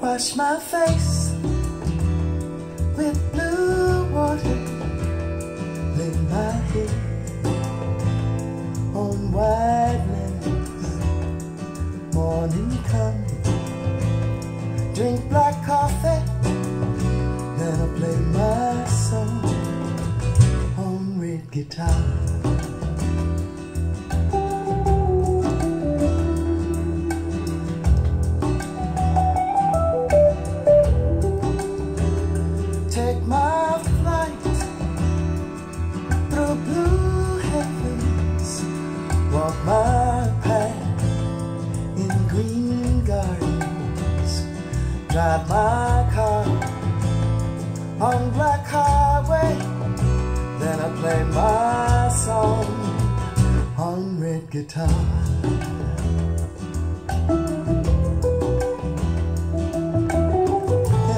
Wash my face with blue water. Drink black coffee, then I play my song on red guitar. take my flight through blue heavens, walk my path in green drive my car on black highway, then I play my song on red guitar.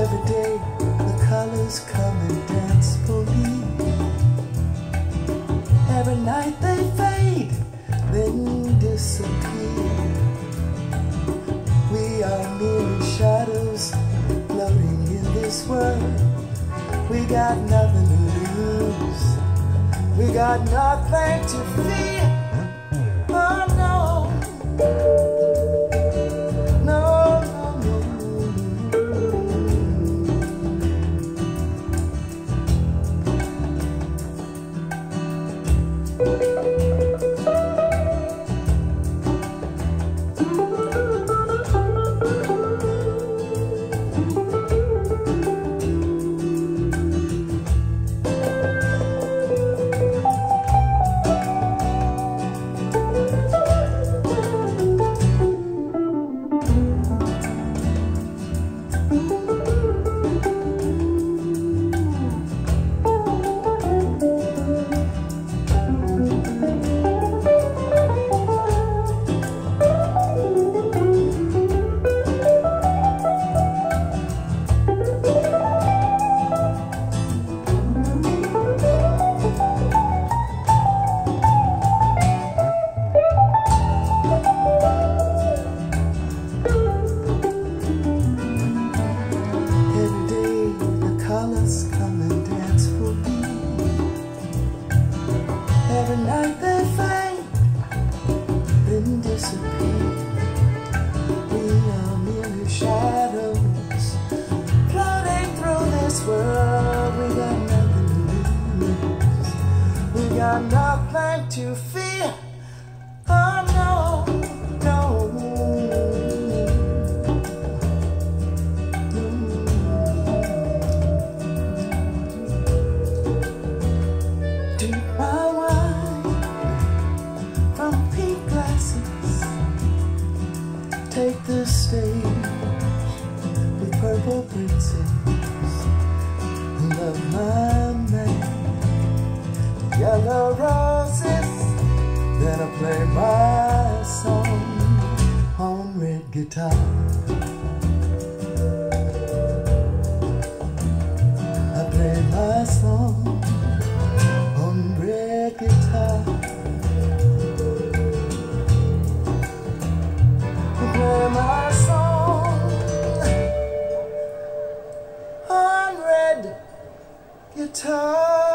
Every day the colors come and dance for me. Every night they fade, then disappear. We are mere got nothing to lose. We got nothing to fear. Nothing to fear. Oh no, no. Wine from pink glasses. Take the stage with purple princess. Love my. Yellow roses. Then I play my song on red guitar. I play my song on red guitar. I play my song on red guitar.